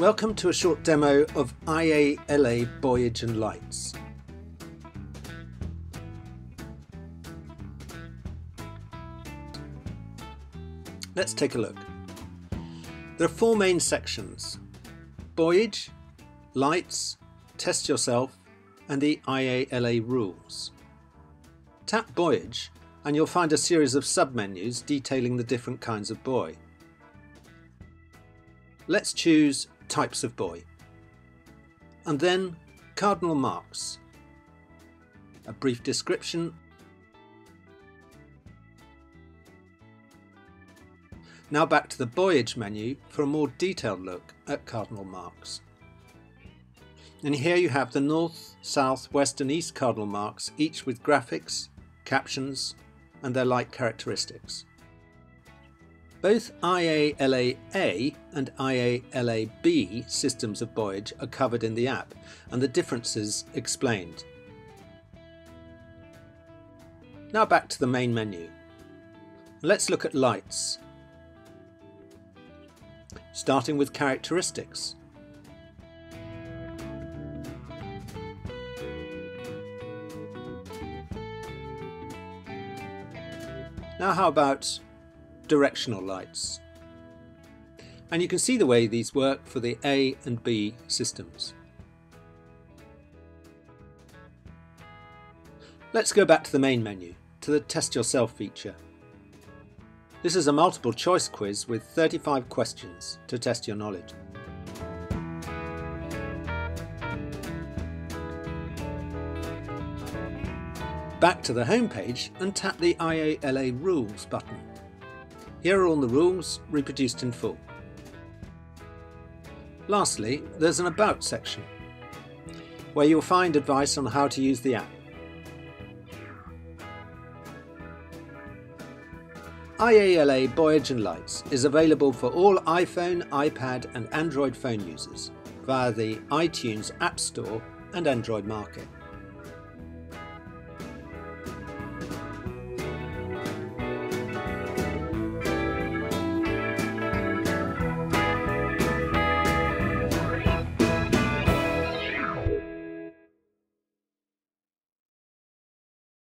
Welcome to a short demo of IALA Buoyage and Lights. Let's take a look. There are four main sections. Buoyage, Lights, Test Yourself and the IALA Rules. Tap Buoyage and you'll find a series of submenus detailing the different kinds of buoy. Let's choose Types of Buoy. And then Cardinal Marks. A brief description. Now back to the Buoyage menu for a more detailed look at Cardinal Marks. And here you have the North, South, West and East Cardinal Marks, each with graphics, captions and their light characteristics. Both IALA-A and IALA-B systems of buoyage are covered in the app and the differences explained. Now back to the main menu. Let's look at lights. Starting with characteristics. Now how about directional lights? And you can see the way these work for the A and B systems. Let's go back to the main menu, to the Test Yourself feature. This is a multiple choice quiz with 35 questions to test your knowledge. Back to the home page and tap the IALA Rules button. Here are all the rules reproduced in full. Lastly, there's an About section, where you'll find advice on how to use the app. IALA Buoyage and Lights is available for all iPhone, iPad and Android phone users via the iTunes App Store and Android Market.